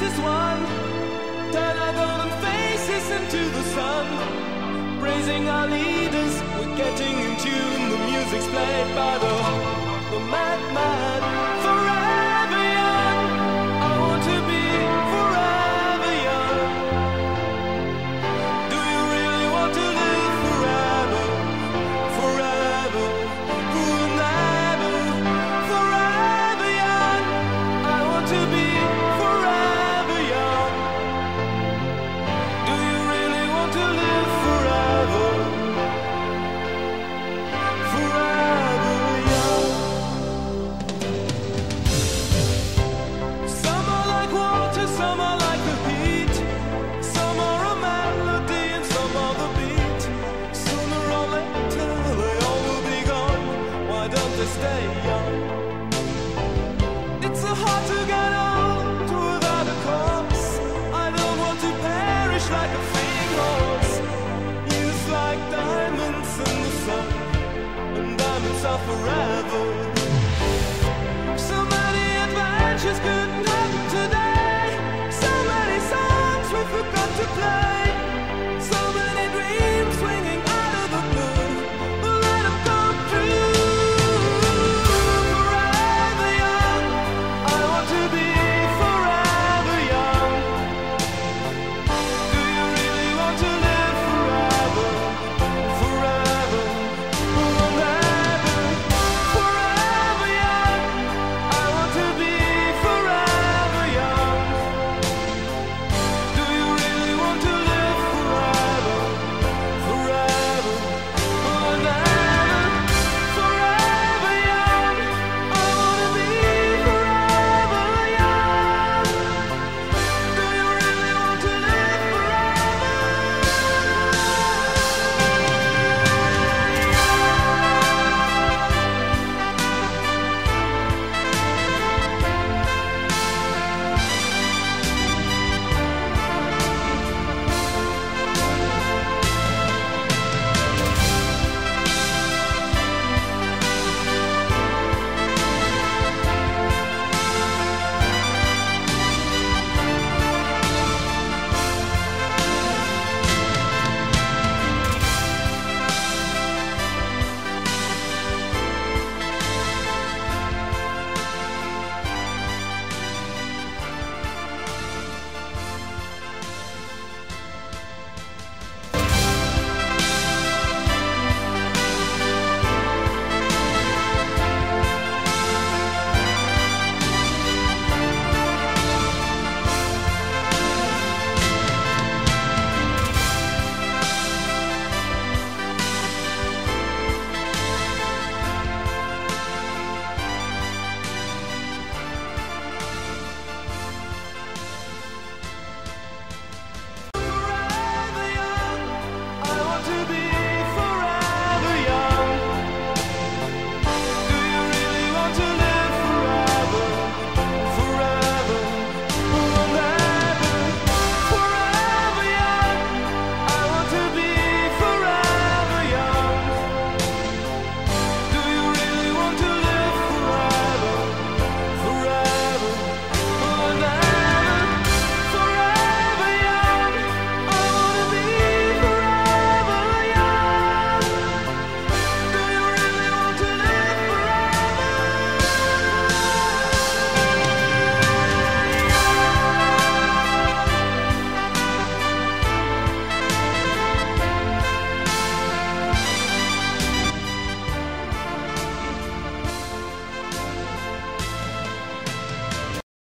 Is won? Turn our golden faces into the sun. Praising our leaders, we're getting in tune. The music's played by the, the madman. Forever forever.